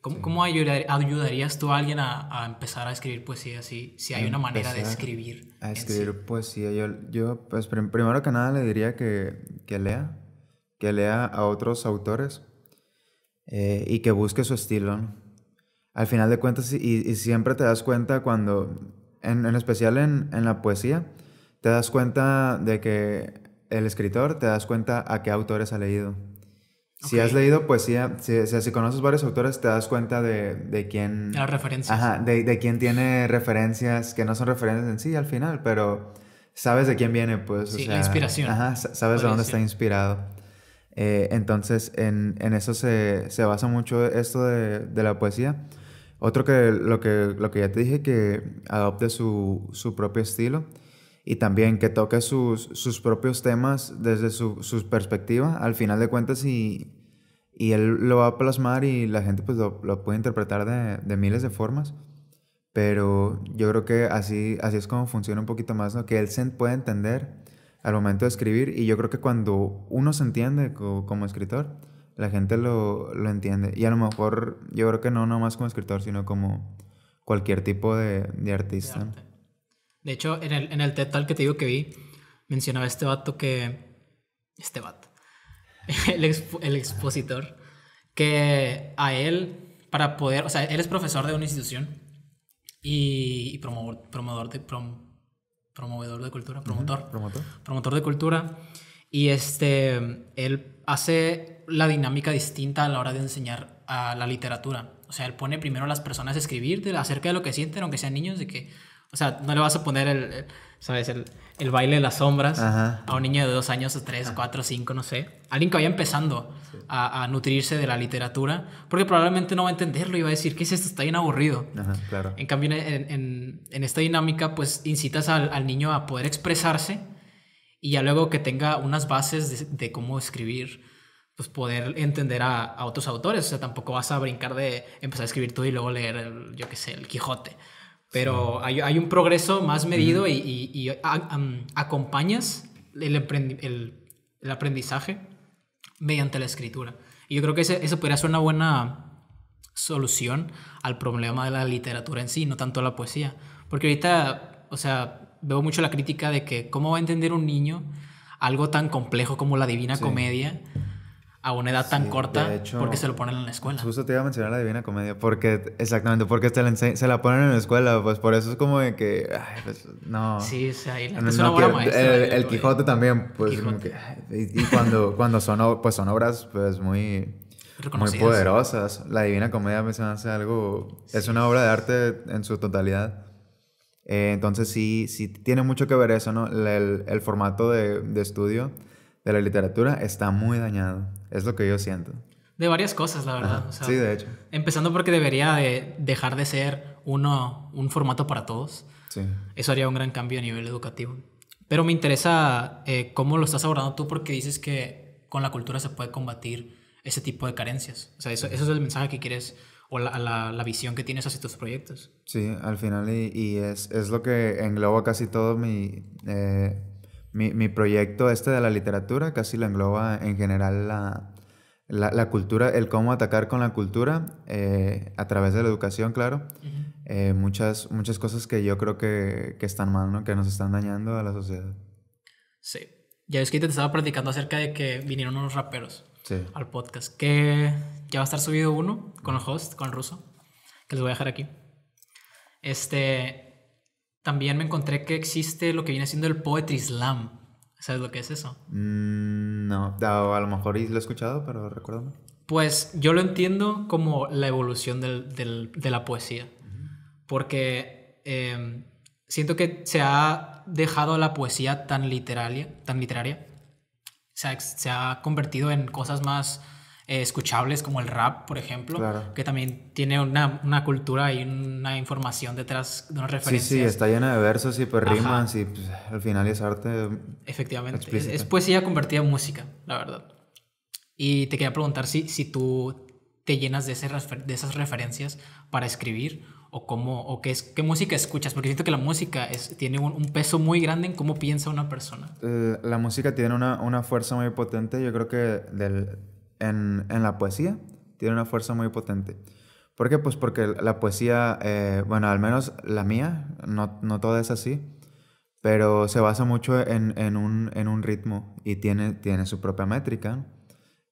¿Cómo, cómo ayudar- ayudarías tú a alguien a, a empezar a escribir poesía si, si hay una manera de escribir? A en sí? escribir poesía. Yo, yo pues prim- primero que nada le diría que, que lea, que lea a otros autores eh, y que busque su estilo. ¿no? Al final de cuentas, y, y siempre te das cuenta cuando, en, en especial en, en la poesía, te das cuenta de que el escritor, te das cuenta a qué autores ha leído. Si has leído poesía, si, si, conoces varios autores, te das cuenta de, de quién... Las referencias. Ajá, de, de quién tiene referencias que no son referencias en sí al final, pero sabes de quién viene, pues. o Sí, la sea, inspiración, Ajá, sa- sabes de dónde está inspirado. Eh, entonces, en, en eso se, se basa mucho esto de, de la poesía. Otro que lo, que lo que ya te dije, que adopte su, su propio estilo y también que toque sus, sus propios temas desde su, su perspectiva, al final de cuentas, y, y él lo va a plasmar y la gente pues lo, lo puede interpretar de, de miles de formas. Pero yo creo que así, así es como funciona un poquito más, ¿no? Que él se puede entender al momento de escribir y yo creo que cuando uno se entiende co- como escritor, la gente lo, lo entiende. Y a lo mejor yo creo que no nomás como escritor, sino como cualquier tipo de, de de artista. arte. De hecho, en el, en el TED Talk que te digo que vi, mencionaba este vato que... Este vato. El, expo- el expositor. Que a él, para poder... O sea, él es profesor de una institución y, y promotor, promotor de... prom- promovedor de cultura, promotor ¿Promotor? promotor de cultura. Y este, él hace la dinámica distinta a la hora de enseñar a la literatura. O sea, él pone primero a las personas a escribir de- acerca de lo que sienten, aunque sean niños, de que, o sea, no le vas a poner el, el, ¿sabes? El, el baile de las sombras Ajá. a un niño de dos años, o tres, cuatro, cinco, no sé. Alguien que vaya empezando a, a nutrirse de la literatura, porque probablemente no va a entenderlo y va a decir, ¿qué es esto? Está bien aburrido. Ajá, claro. En cambio, en, en- en esta dinámica, pues incitas al, al niño a poder expresarse y ya luego que tenga unas bases de, de cómo escribir, pues poder entender a, a otros autores. O sea, tampoco vas a brincar de empezar a escribir tú y luego leer, el, yo qué sé, el Quijote. Pero hay, hay un progreso más medido y, y- y, a- am, acompañas el, emprendi- el- el aprendizaje mediante la escritura. Y yo creo que ese, eso podría ser una buena solución al problema de la literatura en sí, no tanto la poesía. Porque ahorita, o sea, veo mucho la crítica de que cómo va a entender un niño algo tan complejo como la Divina Sí. Comedia a una edad tan Sí, corta hecho, porque se lo ponen en la escuela. Justo te iba a mencionar la Divina Comedia, porque, exactamente, porque te la se la ponen en la escuela, pues por eso es como de que, ay, pues, no. Sí, o sea, y la- No, es no una obra quiero- maestra. El, el Quijote también, pues, Quijote. como que, y, y cuando, cuando son, pues, son obras, pues, muy, muy poderosas. La Divina Comedia me se hace algo, es una obra de arte en su totalidad. Eh, entonces sí, sí tiene mucho que ver eso, ¿no? El, el formato de, de estudio de la literatura está muy dañado, es lo que yo siento. De varias cosas, la verdad. O sea, sí, de hecho. Empezando porque debería de dejar de ser uno, un formato para todos. Sí. Eso haría un gran cambio a nivel educativo. Pero me interesa eh, cómo lo estás abordando tú porque dices que con la cultura se puede combatir ese tipo de carencias. O sea, eso, eso es el mensaje que quieres o la, la, la visión que tienes hacia tus proyectos. Sí, al final y, y es, es lo que engloba casi todo mi, eh, mi, mi proyecto este de la literatura, casi lo engloba en general la, la, la cultura, el cómo atacar con la cultura eh, a través de la educación, claro. Eh, muchas, muchas cosas que yo creo que, que están mal, ¿no? Que nos están dañando a la sociedad. Sí. Ya ves que te estaba platicando acerca de que vinieron unos raperos Sí. al podcast. Que ya va a estar subido uno con el host, con el ruso. Que les voy a dejar aquí. Este. También me encontré que existe lo que viene siendo el Poetry Slam. ¿Sabes lo que es eso? Mm, no, a, lo mejor lo he escuchado, pero recuérdame. Pues yo lo entiendo como la evolución del- del- de la poesía. Porque eh, siento que se ha dejado la poesía tan literaria, tan literaria. Se ha, se ha convertido en cosas más eh, escuchables como el rap, por ejemplo. Claro. Que también tiene una, una cultura y una información detrás de unas Sí, referencias. sí, está llena de versos y pues Ajá. rimas y pues, al final es arte. Efectivamente. Es, es poesía convertida en música, la verdad. Y te quería preguntar si, si tú te llenas de, ese de esas referencias para escribir o cómo o qué, es, qué música escuchas, porque siento que la música es, tiene un, un peso muy grande en cómo piensa una persona. Eh, La música tiene una, una fuerza muy potente, yo creo que del, en, en la poesía tiene una fuerza muy potente. ¿Por qué? Pues porque la poesía, eh, bueno, al menos la mía, no, no toda es así, pero se basa mucho en, en, un, en un, ritmo y tiene, tiene su propia métrica.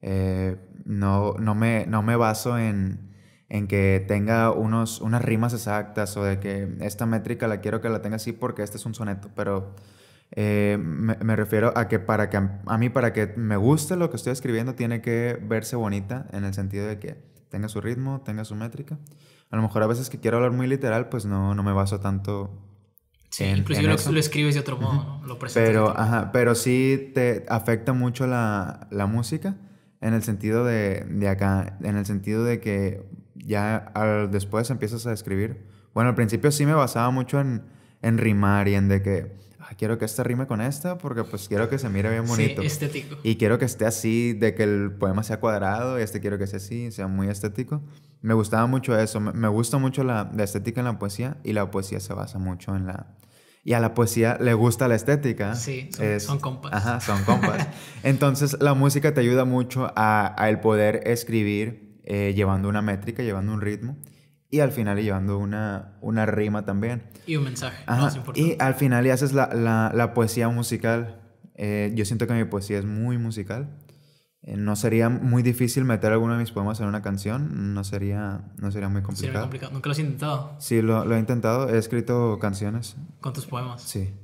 Eh, no, no, me, no me baso en, en que tenga unos, unas rimas exactas o de que esta métrica la quiero que la tenga así porque este es un soneto, pero eh, me, me, refiero a que para que a mí para que me guste lo que estoy escribiendo tiene que verse bonita en el sentido de que tenga su ritmo, tenga su métrica. A lo mejor a veces que quiero hablar muy literal, pues no, no me baso tanto. Sí, inclusive lo, lo, escribes de otro modo, ¿no? Lo pero, ajá, pero sí te afecta mucho la, la música en el sentido de, de, acá, en el sentido de que ya al, después empiezas a escribir. Bueno, al principio sí me basaba mucho en, en rimar y en de que quiero que esta rime con esta porque pues quiero que se mire bien bonito. Sí, estético. Y quiero que esté así, de que el poema sea cuadrado y este quiero que sea así, sea muy estético. Me gustaba mucho eso, me, gusta mucho la, estética en la poesía y la poesía se basa mucho en la... Y a la poesía le gusta la estética. Sí, son, compas. Ajá, son compas. Entonces la música te ayuda mucho a, el poder escribir eh, llevando una métrica, llevando un ritmo y al final llevando una, una rima también. Y un mensaje, más importante. Y al final y haces la, la, la poesía musical. Eh, yo siento que mi poesía es muy musical. Eh, no sería muy difícil meter alguno de mis poemas en una canción. No sería, no sería muy complicado. Sería complicado. ¿Nunca lo has intentado? Sí, lo, lo he intentado. He escrito canciones. ¿Con tus poemas? Sí.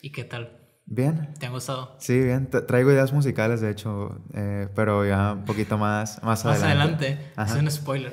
¿Y qué tal? Bien. ¿Te han gustado? Sí, bien. Traigo ideas musicales, de hecho, eh, pero ya un poquito más, más, más adelante. adelante. Es un spoiler.